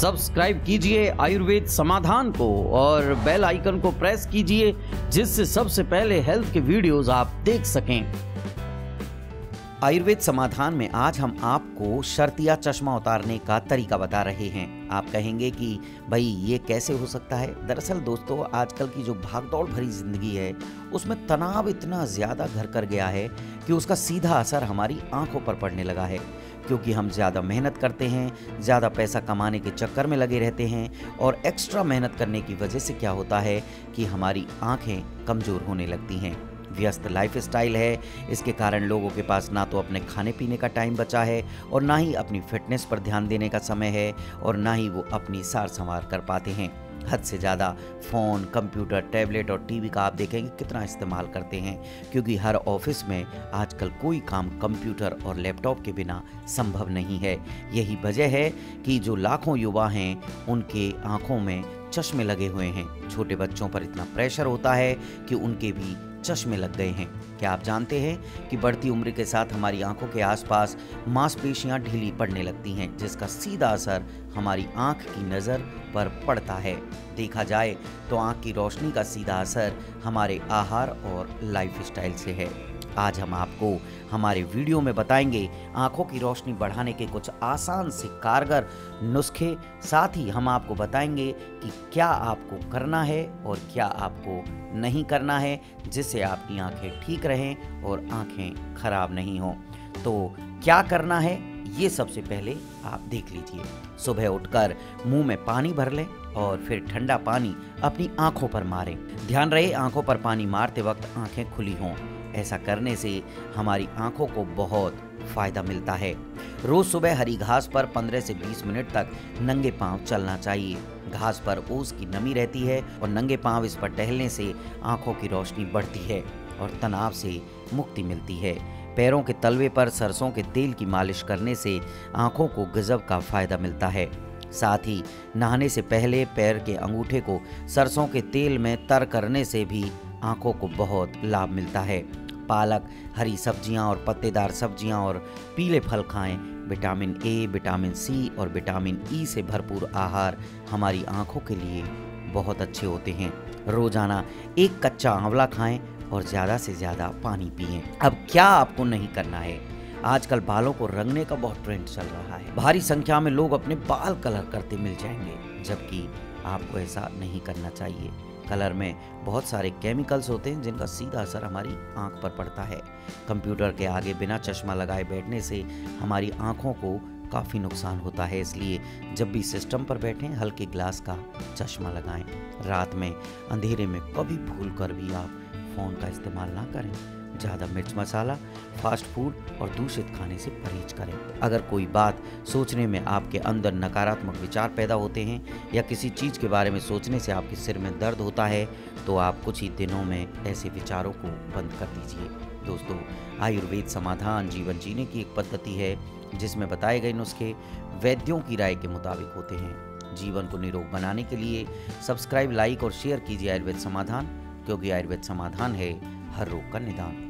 Subscribe कीजिए आयुर्वेद समाधान को और बेल आइकन को प्रेस कीजिए, जिससे सबसे पहले हेल्थ के वीडियोस आप देख सकें। आयुर्वेद समाधान में आज हम आपको शर्तिया चश्मा उतारने का तरीका बता रहे हैं। आप कहेंगे कि, भाई, ये कैसे हो सकता है? दरअसल दोस्तों, आजकल की जो भागदौड़ भरी ज़िंदगी है, उसमें तनाव इतना ज़्यादा घर कर गया है कि उसका सीधा असर हमारी आँखों पर पड़ने लगा है। क्योंकि हम ज़्यादा मेहनत करते हैं, ज़्यादा पैसा कमाने के चक्कर में लगे रहते हैं और एक्स्ट्रा मेहनत करने की वजह से क्या होता है कि हमारी आँखें कमज़ोर होने लगती हैं। व्यस्त लाइफ स्टाइल है। इसके कारण लोगों के पास ना तो अपने खाने पीने का टाइम बचा है और ना ही अपनी फिटनेस पर ध्यान देने का समय है और ना ही वो अपनी सार संवार कर पाते हैं। हद से ज़्यादा फ़ोन कंप्यूटर टैबलेट और टीवी का आप देखेंगे कितना इस्तेमाल करते हैं, क्योंकि हर ऑफ़िस में आजकल कोई काम कंप्यूटर और लैपटॉप के बिना संभव नहीं है। यही वजह है कि जो लाखों युवा हैं, उनके आँखों में चश्मे लगे हुए हैं। छोटे बच्चों पर इतना प्रेशर होता है कि उनके भी चश्मे लग गए हैं। क्या आप जानते हैं कि बढ़ती उम्र के साथ हमारी आँखों के आसपास मांसपेशियाँ ढीली पड़ने लगती हैं, जिसका सीधा असर हमारी आँख की नज़र पर पड़ता है। देखा जाए तो आँख की रोशनी का सीधा असर हमारे आहार और लाइफ स्टाइल से है। आज हम आपको हमारे वीडियो में बताएँगे आँखों की रोशनी बढ़ाने के कुछ आसान से कारगर नुस्खे। साथ ही हम आपको बताएँगे कि क्या आपको करना है और क्या आपको नहीं करना है, जिससे आपकी आँखें ठीक रहें और आँखें खराब नहीं हों। तो क्या करना है, ये सबसे पहले आप देख लीजिए। सुबह उठकर मुँह में पानी भर लें और फिर ठंडा पानी अपनी आँखों पर मारें। ध्यान रहे, आँखों पर पानी मारते वक्त आँखें खुली हों। ऐसा करने से हमारी आँखों को बहुत फ़ायदा मिलता है। रोज सुबह हरी घास पर 15 से 20 मिनट तक नंगे पाँव चलना चाहिए। घास पर ओस की नमी रहती है और नंगे पाँव इस पर टहलने से आँखों की रोशनी बढ़ती है और तनाव से मुक्ति मिलती है। पैरों के तलवे पर सरसों के तेल की मालिश करने से आँखों को गजब का फ़ायदा मिलता है। साथ ही नहाने से पहले पैर के अंगूठे को सरसों के तेल में तर करने से भी आँखों को बहुत लाभ मिलता है। पालक, हरी सब्ज़ियाँ और पत्तेदार सब्ज़ियाँ और पीले फल खाएँ। विटामिन ए विटामिन सी और विटामिन ई से भरपूर आहार हमारी आँखों के लिए बहुत अच्छे होते हैं। रोज़ाना एक कच्चा आंवला खाएँ और ज़्यादा से ज़्यादा पानी पिएँ। अब क्या आपको नहीं करना है? आजकल बालों को रंगने का बहुत ट्रेंड चल रहा है। भारी संख्या में लोग अपने बाल कलर करते मिल जाएँगे, जबकि आपको ऐसा नहीं करना चाहिए। कलर में बहुत सारे केमिकल्स होते हैं जिनका सीधा असर हमारी आँख पर पड़ता है। कंप्यूटर के आगे बिना चश्मा लगाए बैठने से हमारी आँखों को काफ़ी नुकसान होता है, इसलिए जब भी सिस्टम पर बैठें, हल्के ग्लास का चश्मा लगाएँ। रात में अंधेरे में कभी भूल कर भी आप फ़ोन का इस्तेमाल ना करें। ज़्यादा मिर्च मसाला फास्ट फ़ूड और दूषित खाने से परहेज करें। अगर कोई बात सोचने में आपके अंदर नकारात्मक विचार पैदा होते हैं या किसी चीज़ के बारे में सोचने से आपके सिर में दर्द होता है तो आप कुछ ही दिनों में ऐसे विचारों को बंद कर दीजिए। दोस्तों, आयुर्वेद समाधान जीवन जीने की एक पद्धति है, जिसमें बताए गए नुस्खे वैद्यों की राय के मुताबिक होते हैं। जीवन को निरोग बनाने के लिए सब्सक्राइब, लाइक और शेयर कीजिए आयुर्वेद समाधान। क्योंकि आयुर्वेद समाधान है हर रोग का निदान।